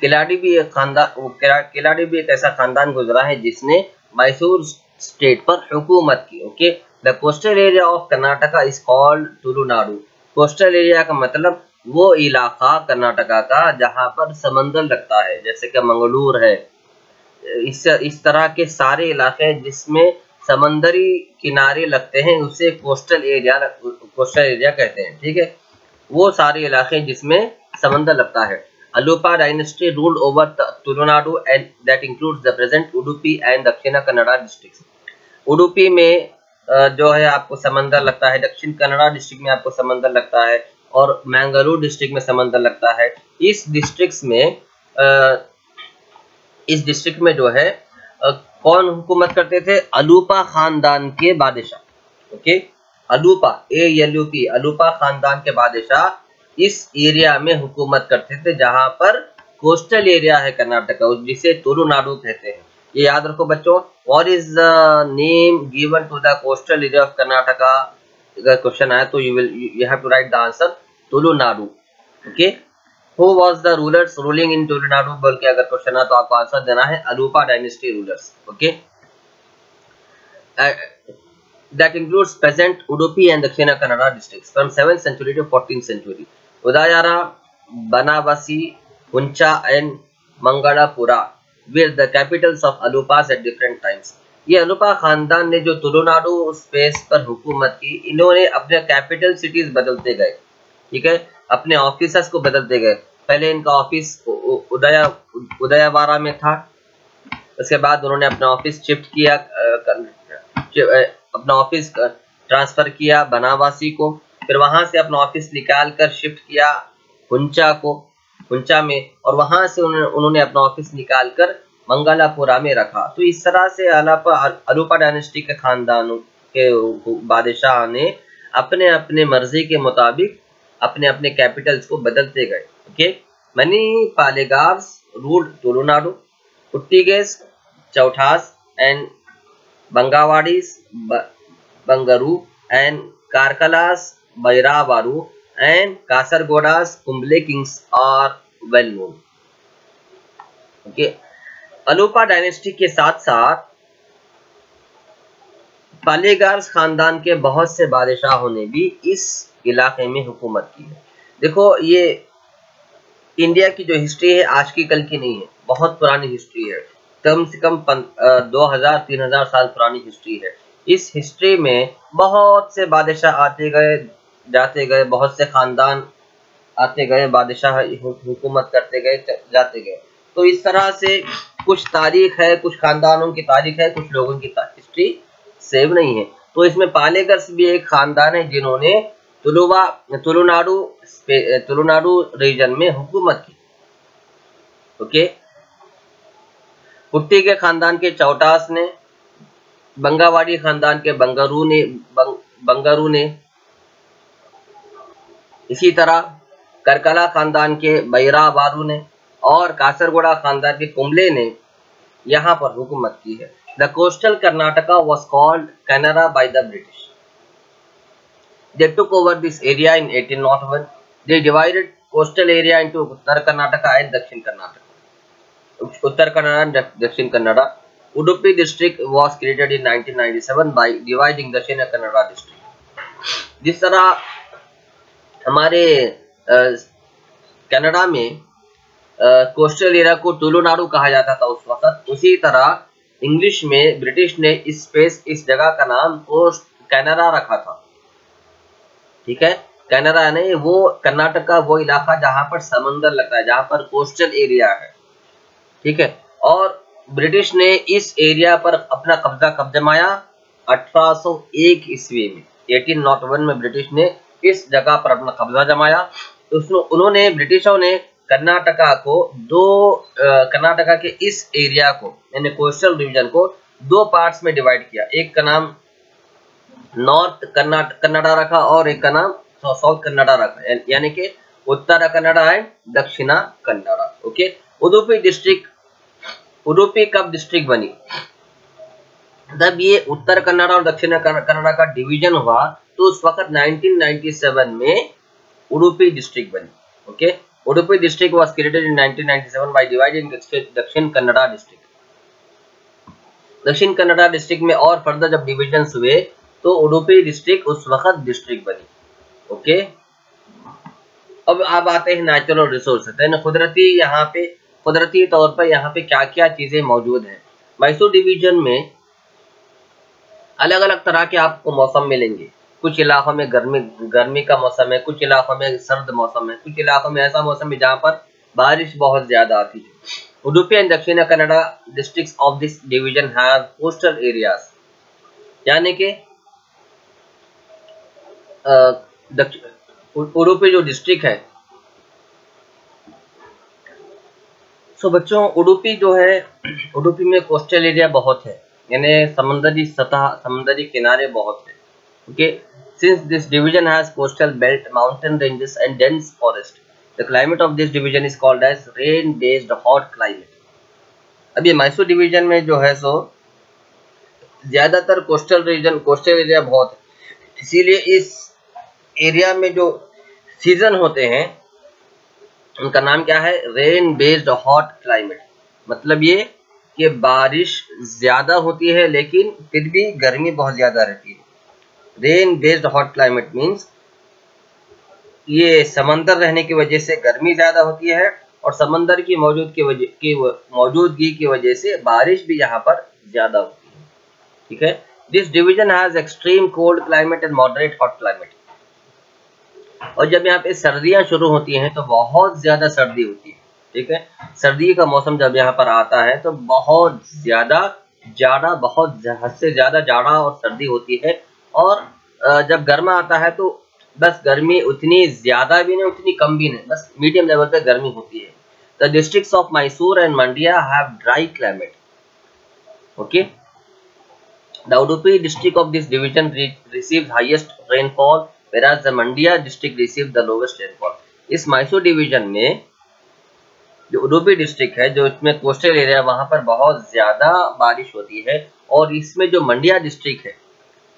किलाड़ी भी एक खानदान किलाड़ी भी एक ऐसा खानदान गुजरा है जिसने मैसूर स्टेट पर हुकूमत की, okay? The coastal area of Karnataka is called Tulunadu coastal area का मतलब वो इलाका कर्नाटका का, जहाँ पर समंदर लगता है, जैसे कि मंगलूर है। इस इस तरह के सारे इलाके जिसमें समंदरी किनारे लगते हैं, उसे कोस्टल एरिया कोस्टल एरिया कहते हैं, ठीक है? वो सारे इलाके जिसमें समंदर लगता है। Alupa dynasty ruled over Tulunadu and that includes the present Udupi and Dakshina Kannada districts Udupi में जो है आपको समंदर लगता है, दक्षिण कन्नड़ा डिस्ट्रिक्ट में आपको समंदर लगता है और मैंगलूर डिस्ट्रिक्ट में समंदर लगता है। इस डिस्ट्रिक्ट में इस डिस्ट्रिक्ट में जो है कौन हुकूमत करते थे? अलूपा खानदान के बादशाह। Okay Alupa A L U P Alupa खानदान के बादशाह इस एरिया में हुकूमत करते थे, जहाँ पर कोस्टल एरिया है कर्नाटका जिसे तुलुनाडु कहते हैं। ये याद रखो बच्चों what is the name given to the coastal area of Karnataka अगर क्वेश्चन आया तो you will you have to write the answer Tulunadu okay who was the rulers ruling in Tulunadu बोल के अगर क्वेश्चन है तो आपको आंसर देना है Alupa dynasty rulers okay that includes present, Udupi and Dakshina Kannada districts, from 7th century to 14th century. Udayara, Banavasi, Huncha and Mangalapura were the capitals of Alupas at different times. ये अलूपा खानदान ने जो Tulunadu space पर हुकूमत की इन्होंने अपने capital cities बदलते गए। ठीक है? अपने ऑफिसर्स को बदलते गए। पहले इनका ऑफ़िस उदया उदयावारा में था। उसके बाद उन्होंने अपना ऑफ़िस शिफ्ट किया अपना ऑफ़िस ट्रांसफ़र किया बनावासी को। फिर वहाँ से अपना ऑफ़िस निकाल कर शिफ्ट किया हुंचा को हुंचा में और वहाँ से उन्होंने, उन्होंने अपना ऑफ़िस निकाल कर मंगलापुरा में रखा। तो इस तरह से अलापा अलूपा डायनेस्टी के खानदानों के बादशाह ने अपने अपने मर्ज़ी के मुताबिक अपने अपने कैपिटल्स को बदलते गए। Okay many Palegars ruled Tulunadu Puttiges Chowtas and Bangavadis Bangaru and Karkalas Bairavaru and Kasaragodas Kumbale kings are well known okay Alupa dynasty के साथ साथ पालेगार्स खानदान के बहुत से बादशाहों ने भी इस इलाके में हुकूमत की है। देखो, ये इंडिया की जो हिस्ट्री है, आज की कल की नहीं है। बहुत पुरानी हिस्ट्री है। कम से कम दो हज़ार, तीन हज़ार साल पुरानी हिस्ट्री है। इस हिस्ट्री में बहुत से बादशाह आते गए जाते गए बहुत से खानदान आते गए बादशाह हुकूमत करते गए जाते गए। तो इस तरह से कुछ तारीख है कुछ खानदानों की तारीख है कुछ लोगों की हिस्ट्री सेव नहीं है। तो इसमें पालेगर्स भी एक खानदान है जिन्होंने तुलुवा तुलुनाडु तुलुनाडु रीजन में हुकूमत की। ओके? पुट्टी के खानदान के चौटास ने बंगावाड़ी खानदान के बंगारू ने बंग, बंगारू ने इसी तरह करकला खानदान के बैरा बारू ने और कासरगोड़ा खानदान के कुंबले ने यहाँ पर हुकूमत की है। The coastal Karnataka was called Canara by the British they took over this area in eighteen nought one they divided coastal area in two Uttara Karnataka and Dakshina Karnataka Uttara Kannada Dakshina Kannada Udupi district was created in nineteen ninety seven by dividing Dakshina Kannada district जिस तरह हमारे Canada में coastal area को तुलुनाडु कहा जाता था उस वक्त। उसी तरह इंग्लिश में ब्रिटिश ने इस स्पेस, इस जगह का नाम कोस्ट कैनरा रखा था। ठीक है? कैनरा यानी वो, कर्नाटक का वो इलाका जहाँ पर समंदर लगता है, जहाँ पर कोस्टल एरिया है। ठीक है? और ब्रिटिश ने इस एरिया पर अपना कब्जा कब जमाया 1801 ईस्वी में 1801 में ब्रिटिश ने इस जगह पर अपना कब्जा जमाया। उसमें उन्होंने ब्रिटिशों ने कर्नाटका को दो कर्नाटका के इस एरिया को, यानी कोस्टल डिवीज़न को दो पार्ट्स में डिवाइड किया। एक का नाम नॉर्थ कर्नाटक कन्नाडा रखा और एक का नाम साउथ कन्नाडा रखा, यानी कि Uttara Kannada and Dakshina Kannada, okay? Udupi district, Udupi कब डिस्ट्रिक्ट बनी? जब ये उत्तर कन्नाडा और दक्षिण कन्नाडा का डिवीज़न हुआ तो उस वक्त 1997 में उडुपी डिस्ट्रिक्ट बनी, okay? Udupi district was created in 1997 by dividing दक्षिण कन्नड़ा डिस्ट्रिक्ट दक्षिण कन्नड़ा डिस्ट्रिक्ट में और फर्दर जब डिविजन हुए तो उडुपी डिस्ट्रिक्ट उस वक्त डिस्ट्रिक्ट बनी, ओके? अब आप आते हैं नेचुरल रिसोर्स कुदरती यहाँ पे, कुदरती तौर पर यहाँ पे क्या क्या चीज़ें मौजूद हैं? मैसूर डिवीज़न में अलग अलग तरह के आपको मौसम मिलेंगे। कुछ इलाकों में गर्मी गर्मी का मौसम है, कुछ इलाकों में सर्द मौसम है, कुछ इलाकों में ऐसा मौसम है जहाँ पर बारिश बहुत ज़्यादा आती है। Udupi and Dakshina Kannada district of this division have coastal यानी कि उडुपी जो डिस्ट्रिक्ट है। सो बच्चों, उडुपी जो है, उडुपी में कोस्टल एरिया बहुत है, यानी समुद्री सतह, समुद्री किनारे बहुत है। Okay since this division has coastal belt mountain ranges and dense forest the climate of this division is called as rain based hot climate अब ये मैसूर डिवीज़न में जो है सो, ज़्यादातर कोस्टल रीजन कोस्टल एरिया बहुत है। इसीलिए इस एरिया में जो सीज़न होते हैं, उनका नाम क्या है? रेन बेस्ड हॉट क्लाइमेट मतलब ये कि बारिश ज़्यादा होती है, लेकिन फिर भी गर्मी बहुत ज़्यादा रहती है। Rain based hot climate means ये समंदर रहने की वजह से गर्मी ज़्यादा होती है और समंदर की मौजूद की वजह, की मौजूदगी की वजह से बारिश भी यहाँ पर ज़्यादा होती है। ठीक है? This division has extreme cold climate and moderate hot climate और जब यहाँ पे सर्दियाँ शुरू होती हैं तो बहुत ज़्यादा सर्दी होती है। ठीक है? सर्दी का मौसम जब यहाँ पर आता है तो बहुत ज़्यादा जाड़ा बहुत हद से ज़्यादा जाड़ा और सर्दी होती है। और जब गर्मा आता है तो बस गर्मी उतनी ज़्यादा भी नहीं, उतनी कम भी नहीं, बस मीडियम लेवल पे गर्मी होती है। The district of Mysore and Mandya have dry climate okay the Udupi district of this division receive highest rainfall whereas the Mandia district received the lowest rainfall. इस मैसूर डिवीज़न में जो उडुपी डिस्ट्रिक्ट है, जो इसमें कोस्टल एरिया वहाँ पर बहुत ज़्यादा बारिश होती है और इसमें जो मंडिया डिस्ट्रिक्ट है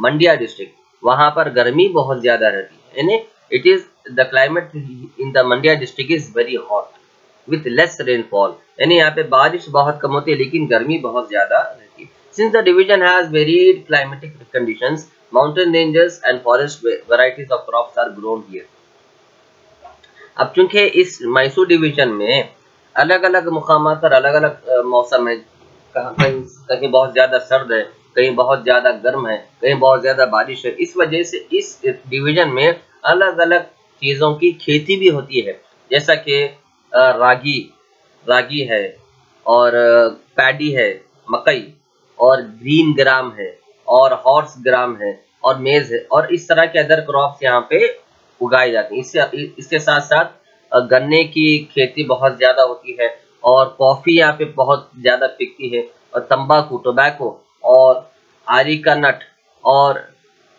मंडिया डिस्ट्रिक्ट वहाँ पर गर्मी बहुत ज़्यादा रहती है। यानी it is the climate in the Mandya district is very hot with less rainfall यानी यहाँ पे बारिश बहुत कम होती है, लेकिन गर्मी बहुत ज़्यादा रहती है। Since the division has varied climatic conditions mountain ranges and forest varieties of crops are grown here अब चूँकि इस मैसूर डिवीज़न में अलग अलग मुकाम पर अलग अलग मौसम है कहीं कहीं बहुत ज़्यादा सर्द है कहीं बहुत ज़्यादा गर्म है, कहीं बहुत ज़्यादा बारिश है, इस वजह से इस डिवीज़न में अलग अलग चीज़ों की खेती भी होती है। जैसा कि रागी रागी है और पैडी है, मकई और ग्रीन ग्राम है और हॉर्स ग्राम है और मेज है और इस तरह के अदर क्रॉप्स यहाँ पे उगाए जाते हैं। इससे इसके साथ साथ गन्ने की खेती बहुत ज़्यादा होती है और कॉफ़ी यहाँ पे बहुत ज़्यादा पिकती है और तंबाकू टोबैको और आरी का नट और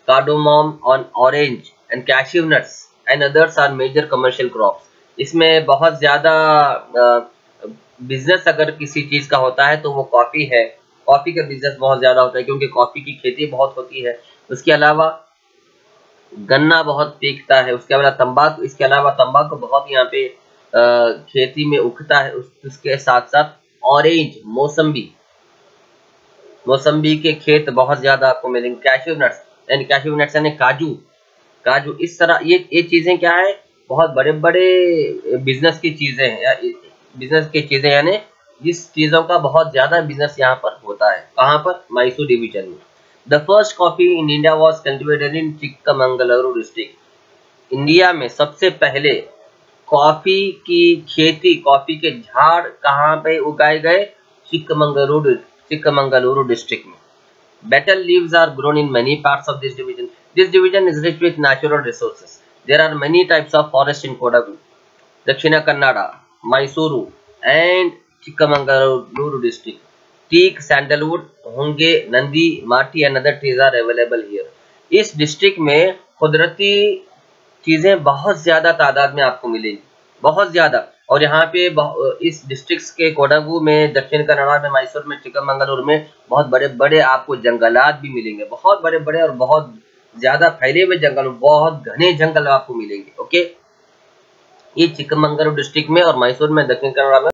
cardamom on orange and cashew nuts and others are major commercial crops इसमें बहुत ज़्यादा बिज़नेस अगर किसी चीज़ का होता है तो वो कॉफ़ी है। कॉफ़ी का बिज़नेस बहुत ज़्यादा होता है क्योंकि कॉफ़ी की खेती बहुत होती है। उसके अलावा गन्ना बहुत पीकता है। उसके अलावा तंबाकू इसके अलावा तंबाकू बहुत यहाँ पे आ, खेती में उगता है। उस, उसके साथ साथ ऑरेंज मौसम्बी मौसम्बी के खेत बहुत ज़्यादा आपको मिलेंगे। कैशू नट्स यानी कैशू नट्स यानी काजू। काजू, इस तरह ये ये चीज़ें क्या है? बहुत बड़े बड़े बिज़नेस की चीज़ें हैं बिज़नेस की चीज़ें, यानी जिस चीज़ों का बहुत ज़्यादा बिज़नेस यहाँ पर होता है। कहाँ पर? मैसूर डिवीज़न में। The first coffee in India was cultivated in Chikkamagaluru district India में सबसे पहले कॉफ़ी की खेती कॉफ़ी के झाड़ कहाँ पे उगाए गए? चिक्कमंगलुरु चिक्कमंगलुरु डिस्ट्रिक्ट में betel leaves are grown in many parts of this division this division is rich with natural resources there are many types of forest in kodagu dakshina kannada mysuru and chikkamangaluru district teak sandalwood होंगे नंदी माटी and other trees are available here इस district में कुदरती चीज़ें बहुत ज़्यादा तादाद में आपको मिलेंगी बहुत ज़्यादा और यहाँ पे इस डिस्ट्रिक्ट के कोडागू में, दक्षिण कन्नड़ा में, मैसूर में, चिकमंगलूर में बहुत बड़े बड़े आपको जंगलात भी मिलेंगे। बहुत बड़े बड़े और बहुत ज़्यादा फैले हुए जंगल, बहुत घने जंगल आपको मिलेंगे, ओके? ये चिकमंगलूर डिस्ट्रिक्ट में और मैसूर में, दक्षिण कन्नड़ा में